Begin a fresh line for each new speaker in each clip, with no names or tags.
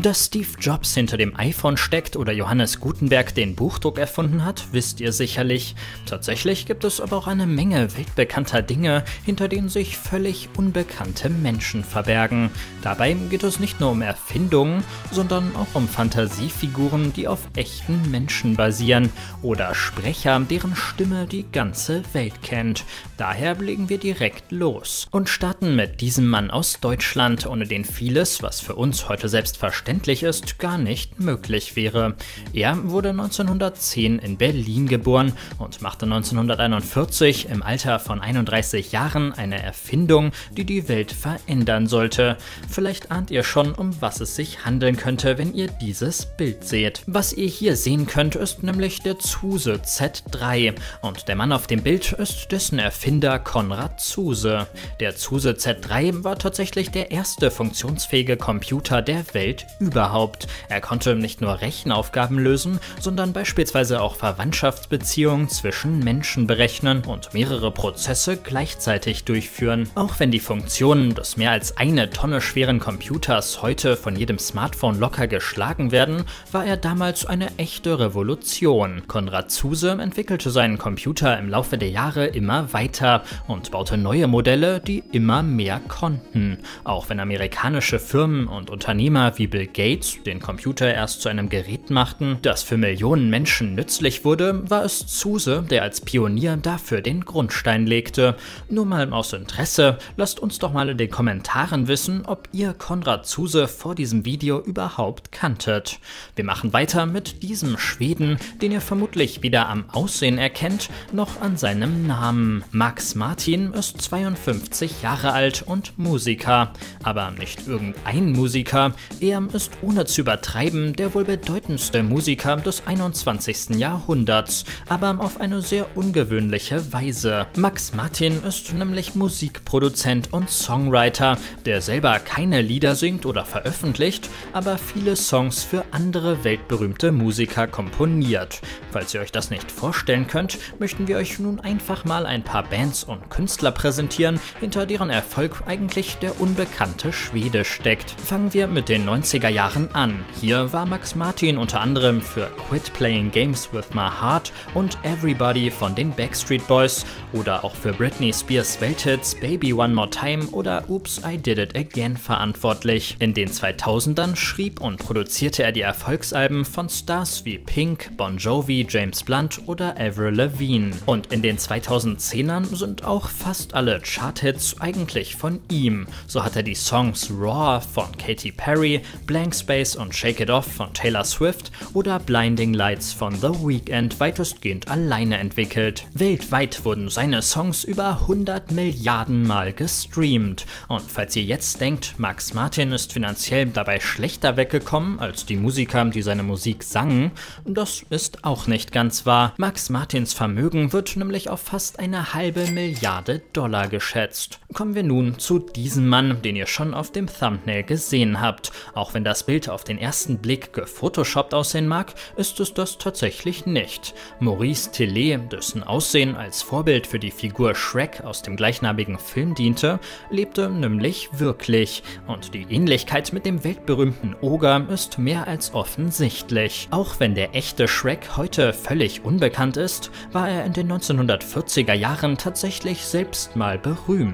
Dass Steve Jobs hinter dem iPhone steckt oder Johannes Gutenberg den Buchdruck erfunden hat, wisst ihr sicherlich. Tatsächlich gibt es aber auch eine Menge weltbekannter Dinge, hinter denen sich völlig unbekannte Menschen verbergen. Dabei geht es nicht nur um Erfindungen, sondern auch um Fantasiefiguren, die auf echten Menschen basieren oder Sprecher, deren Stimme die ganze Welt kennt. Daher legen wir direkt los und starten mit diesem Mann aus Deutschland, ohne den vieles, was für uns heute selbstverständlich ist, gar nicht möglich wäre. Er wurde 1910 in Berlin geboren und machte 1941 im Alter von 31 Jahren eine Erfindung, die die Welt verändern sollte. Vielleicht ahnt ihr schon, um was es sich handeln könnte, wenn ihr dieses Bild seht. Was ihr hier sehen könnt, ist nämlich der Zuse Z3 und der Mann auf dem Bild ist dessen Erfinder Konrad Zuse. Der Zuse Z3 war tatsächlich der erste funktionsfähige Computer der Welt überhaupt. Er konnte nicht nur Rechenaufgaben lösen, sondern beispielsweise auch Verwandtschaftsbeziehungen zwischen Menschen berechnen und mehrere Prozesse gleichzeitig durchführen. Auch wenn die Funktionen des mehr als eine Tonne schweren Computers heute von jedem Smartphone locker geschlagen werden, war er damals eine echte Revolution. Konrad Zuse entwickelte seinen Computer im Laufe der Jahre immer weiter und baute neue Modelle, die immer mehr konnten. Auch wenn amerikanische Firmen und Unternehmer wie Bill Gates den Computer erst zu einem Gerät machten, das für Millionen Menschen nützlich wurde, war es Zuse, der als Pionier dafür den Grundstein legte. Nur mal aus Interesse, lasst uns doch mal in den Kommentaren wissen, ob ihr Konrad Zuse vor diesem Video überhaupt kanntet. Wir machen weiter mit diesem Schweden, den ihr vermutlich weder am Aussehen erkennt, noch an seinem Namen. Max Martin ist 52 Jahre alt und Musiker. Aber nicht irgendein Musiker, ist ohne zu übertreiben der wohl bedeutendste Musiker des 21. Jahrhunderts, aber auf eine sehr ungewöhnliche Weise. Max Martin ist nämlich Musikproduzent und Songwriter, der selber keine Lieder singt oder veröffentlicht, aber viele Songs für andere weltberühmte Musiker komponiert. Falls ihr euch das nicht vorstellen könnt, möchten wir euch nun einfach mal ein paar Bands und Künstler präsentieren, hinter deren Erfolg eigentlich der unbekannte Schwede steckt. Fangen wir mit den 90er Jahren an. Hier war Max Martin unter anderem für Quit Playing Games with My Heart und Everybody von den Backstreet Boys oder auch für Britney Spears Welthits Baby One More Time oder Oops I Did It Again verantwortlich. In den 2000ern schrieb und produzierte er die Erfolgsalben von Stars wie Pink, Bon Jovi, James Blunt oder Avril Lavigne. Und in den 2010ern Jahren sind auch fast alle Charthits eigentlich von ihm. So hat er die Songs Raw von Katy Perry, Blank Space und Shake It Off von Taylor Swift oder Blinding Lights von The Weeknd weitestgehend alleine entwickelt. Weltweit wurden seine Songs über 100 Milliarden Mal gestreamt. Und falls ihr jetzt denkt, Max Martin ist finanziell dabei schlechter weggekommen als die Musiker, die seine Musik sangen, das ist auch nicht ganz wahr. Max Martins Vermögen wird nämlich auf fast eine halbe Milliarde Dollar geschätzt. Kommen wir nun zu diesem Mann, den ihr schon auf dem Thumbnail gesehen habt. Auch wenn das Bild auf den ersten Blick gefotoshoppt aussehen mag, ist es das tatsächlich nicht. Maurice Tillet, dessen Aussehen als Vorbild für die Figur Shrek aus dem gleichnamigen Film diente, lebte nämlich wirklich. Und die Ähnlichkeit mit dem weltberühmten Oger ist mehr als offensichtlich. Auch wenn der echte Shrek heute völlig unbekannt ist, war er in den 1940er Jahren tatsächlich selbst mal berühmt.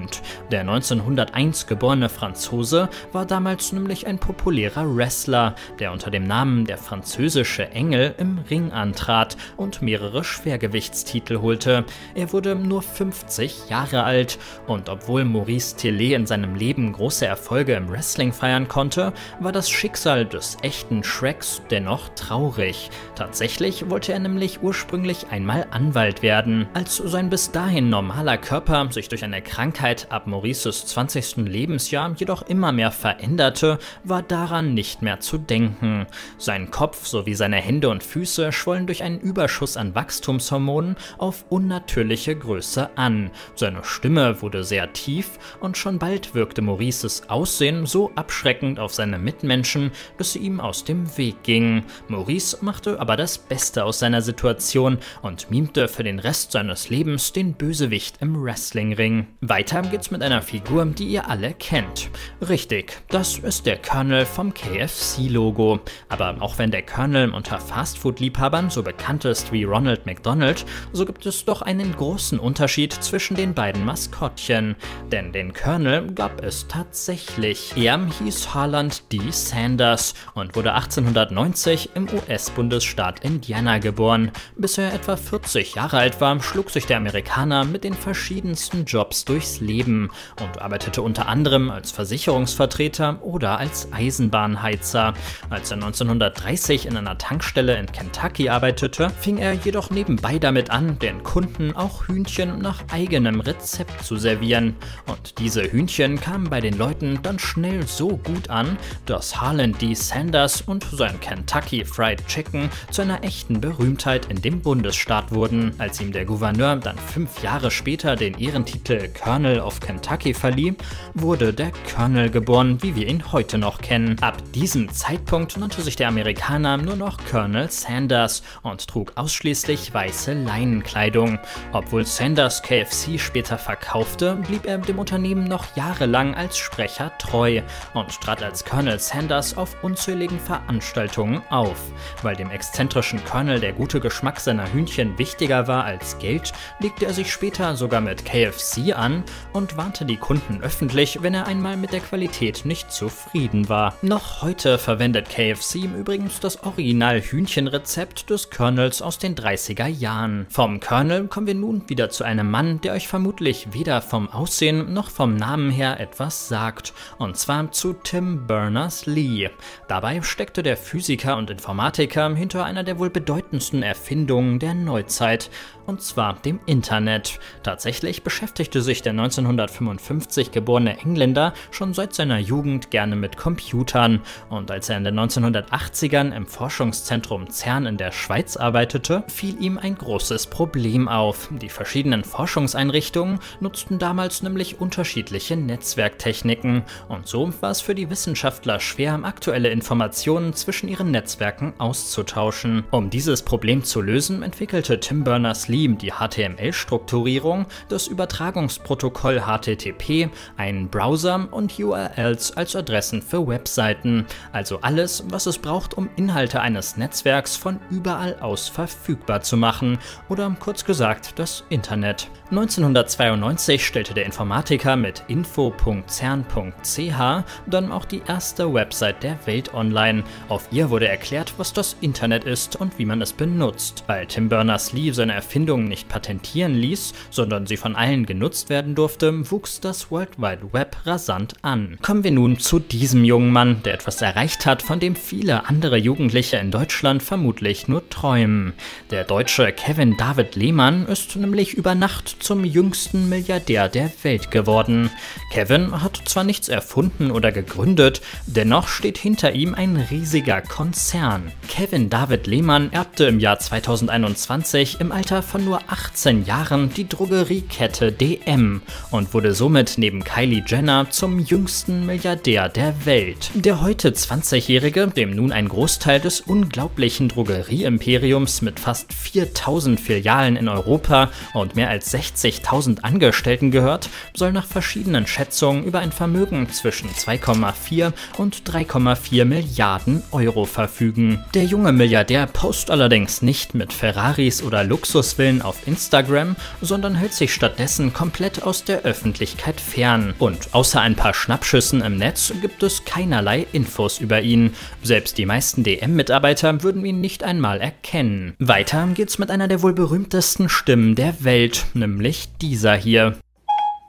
Der 1901 geborene Franzose war damals nämlich ein populärer Wrestler, der unter dem Namen der französische Engel im Ring antrat und mehrere Schwergewichtstitel holte. Er wurde nur 50 Jahre alt und obwohl Maurice Tillet in seinem Leben große Erfolge im Wrestling feiern konnte, war das Schicksal des echten Shreks dennoch traurig. Tatsächlich wollte er nämlich ursprünglich einmal Anwalt werden. Als sein bis dahin normaler Körper sich durch eine Krankheit ab Maurices 20. Lebensjahr jedoch immer mehr veränderte, war daran nicht mehr zu denken. Sein Kopf sowie seine Hände und Füße schwollen durch einen Überschuss an Wachstumshormonen auf unnatürliche Größe an. Seine Stimme wurde sehr tief und schon bald wirkte Maurices Aussehen so abschreckend auf seine Mitmenschen, dass sie ihm aus dem Weg gingen. Maurice machte aber das Beste aus seiner Situation und mimte für den Rest seines Lebens den Böse Bösewicht im Wrestlingring. Weiter geht's mit einer Figur, die ihr alle kennt. Richtig, das ist der Colonel vom KFC-Logo. Aber auch wenn der Colonel unter Fastfood-Liebhabern so bekannt ist wie Ronald McDonald, so gibt es doch einen großen Unterschied zwischen den beiden Maskottchen. Denn den Colonel gab es tatsächlich. Er hieß Harland D. Sanders und wurde 1890 im US-Bundesstaat Indiana geboren. Bis er etwa 40 Jahre alt war, schlug sich der Amerikaner mit den verschiedensten Jobs durchs Leben und arbeitete unter anderem als Versicherungsvertreter oder als Eisenbahnheizer. Als er 1930 in einer Tankstelle in Kentucky arbeitete, fing er jedoch nebenbei damit an, den Kunden auch Hühnchen nach eigenem Rezept zu servieren. Und diese Hühnchen kamen bei den Leuten dann schnell so gut an, dass Harlan D. Sanders und sein Kentucky Fried Chicken zu einer echten Berühmtheit in dem Bundesstaat wurden. Als ihm der Gouverneur dann fünf Jahre später den Ehrentitel Colonel of Kentucky verlieh, wurde der Colonel geboren, wie wir ihn heute noch kennen. Ab diesem Zeitpunkt nannte sich der Amerikaner nur noch Colonel Sanders und trug ausschließlich weiße Leinenkleidung. Obwohl Sanders KFC später verkaufte, blieb er dem Unternehmen noch jahrelang als Sprecher treu und trat als Colonel Sanders auf unzähligen Veranstaltungen auf. Weil dem exzentrischen Colonel der gute Geschmack seiner Hühnchen wichtiger war als Geld, legte er sich später sogar mit KFC an und warnte die Kunden öffentlich, wenn er einmal mit der Qualität nicht zufrieden war. Noch heute verwendet KFC übrigens das Original-Hühnchenrezept des Colonels aus den 30er Jahren. Vom Colonel kommen wir nun wieder zu einem Mann, der euch vermutlich weder vom Aussehen noch vom Namen her etwas sagt, und zwar zu Tim Berners-Lee. Dabei steckte der Physiker und Informatiker hinter einer der wohl bedeutendsten Erfindungen der Neuzeit, und zwar dem Internet. Tatsächlich beschäftigte sich der 1955 geborene Engländer schon seit seiner Jugend gerne mit Computern und als er in den 1980ern im Forschungszentrum CERN in der Schweiz arbeitete, fiel ihm ein großes Problem auf. Die verschiedenen Forschungseinrichtungen nutzten damals nämlich unterschiedliche Netzwerktechniken und so war es für die Wissenschaftler schwer, aktuelle Informationen zwischen ihren Netzwerken auszutauschen. Um dieses Problem zu lösen, entwickelte Tim Berners-Lee die HTML-Strukturierung, das Übertragungsprotokoll HTTP, einen Browser und URLs als Adressen für Webseiten, also alles, was es braucht, um Inhalte eines Netzwerks von überall aus verfügbar zu machen oder kurz gesagt das Internet. 1992 stellte der Informatiker mit info.cern.ch dann auch die erste Website der Welt online. Auf ihr wurde erklärt, was das Internet ist und wie man es benutzt. Weil Tim Berners-Lee seine Erfindung Erfindung nicht patentieren ließ, sondern sie von allen genutzt werden durfte, wuchs das World Wide Web rasant an. Kommen wir nun zu diesem jungen Mann, der etwas erreicht hat, von dem viele andere Jugendliche in Deutschland vermutlich nur träumen. Der deutsche Kevin David Lehmann ist nämlich über Nacht zum jüngsten Milliardär der Welt geworden. Kevin hat zwar nichts erfunden oder gegründet, dennoch steht hinter ihm ein riesiger Konzern. Kevin David Lehmann erbte im Jahr 2021 im Alter von nur 18 Jahren die Drogeriekette DM und wurde somit neben Kylie Jenner zum jüngsten Milliardär der Welt. Der heute 20-Jährige, dem nun ein Großteil des unglaublichen Drogerieimperiums mit fast 4000 Filialen in Europa und mehr als 60.000 Angestellten gehört, soll nach verschiedenen Schätzungen über ein Vermögen zwischen 2,4 und 3,4 Milliarden Euro verfügen. Der junge Milliardär post allerdings nicht mit Ferraris oder Luxuswillen Willen auf Instagram, sondern hält sich stattdessen komplett aus der Öffentlichkeit fern. Und außer ein paar Schnappschüssen im Netz gibt es keinerlei Infos über ihn. Selbst die meisten DM-Mitarbeiter würden ihn nicht einmal erkennen. Weiter geht's mit einer der wohl berühmtesten Stimmen der Welt, nämlich dieser hier.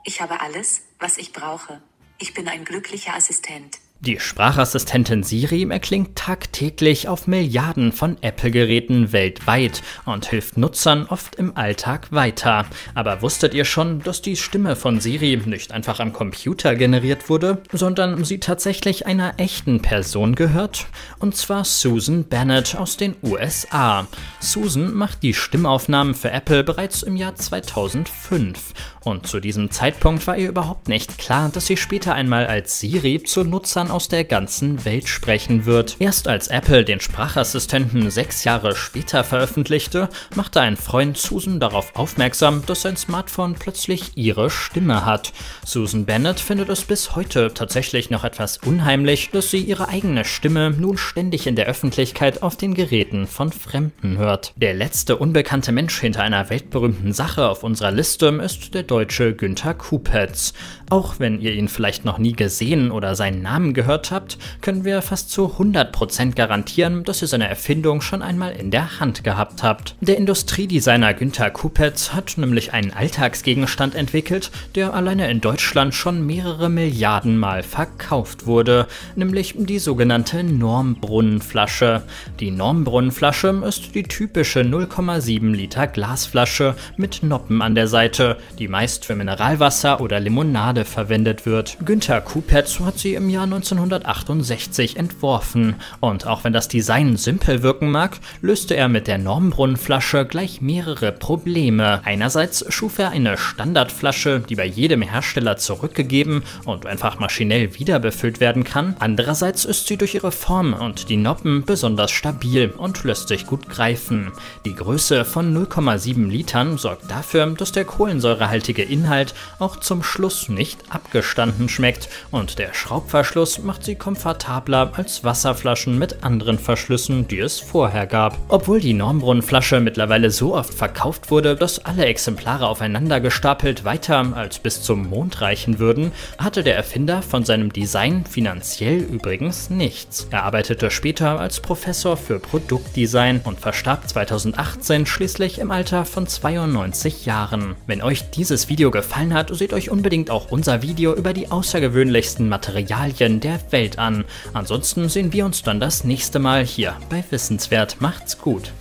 Ich habe alles, was ich brauche. Ich bin ein glücklicher Assistent.
Die Sprachassistentin Siri erklingt tagtäglich auf Milliarden von Apple-Geräten weltweit und hilft Nutzern oft im Alltag weiter. Aber wusstet ihr schon, dass die Stimme von Siri nicht einfach am Computer generiert wurde, sondern sie tatsächlich einer echten Person gehört? Und zwar Susan Bennett aus den USA. Susan macht die Stimmaufnahmen für Apple bereits im Jahr 2005 und zu diesem Zeitpunkt war ihr überhaupt nicht klar, dass sie später einmal als Siri zu Nutzern man aus der ganzen Welt sprechen wird. Erst als Apple den Sprachassistenten sechs Jahre später veröffentlichte, machte ein Freund Susan darauf aufmerksam, dass sein Smartphone plötzlich ihre Stimme hat. Susan Bennett findet es bis heute tatsächlich noch etwas unheimlich, dass sie ihre eigene Stimme nun ständig in der Öffentlichkeit auf den Geräten von Fremden hört. Der letzte unbekannte Mensch hinter einer weltberühmten Sache auf unserer Liste ist der deutsche Günther Kupetz. Auch wenn ihr ihn vielleicht noch nie gesehen oder seinen Namen gehört habt, können wir fast zu 100% garantieren, dass ihr seine Erfindung schon einmal in der Hand gehabt habt. Der Industriedesigner Günther Kupetz hat nämlich einen Alltagsgegenstand entwickelt, der alleine in Deutschland schon mehrere Milliarden Mal verkauft wurde, nämlich die sogenannte Normbrunnenflasche. Die Normbrunnenflasche ist die typische 0,7 Liter Glasflasche mit Noppen an der Seite, die meist für Mineralwasser oder Limonade verwendet wird. Günther Kupetz hat sie im Jahr 1968 entworfen und auch wenn das Design simpel wirken mag, löste er mit der Normbrunnenflasche gleich mehrere Probleme. Einerseits schuf er eine Standardflasche, die bei jedem Hersteller zurückgegeben und einfach maschinell wieder befüllt werden kann. Andererseits ist sie durch ihre Form und die Noppen besonders stabil und lässt sich gut greifen. Die Größe von 0,7 Litern sorgt dafür, dass der kohlensäurehaltige Inhalt auch zum Schluss nicht abgestanden schmeckt und der Schraubverschluss macht sie komfortabler als Wasserflaschen mit anderen Verschlüssen, die es vorher gab. Obwohl die Normbrunnenflasche mittlerweile so oft verkauft wurde, dass alle Exemplare aufeinander gestapelt weiter als bis zum Mond reichen würden, hatte der Erfinder von seinem Design finanziell übrigens nichts. Er arbeitete später als Professor für Produktdesign und verstarb 2018 schließlich im Alter von 92 Jahren. Wenn euch dieses Video gefallen hat, seht euch unbedingt auch unser Video über die außergewöhnlichsten Materialien der Welt an. Ansonsten sehen wir uns dann das nächste Mal hier bei Wissenswert. Macht's gut!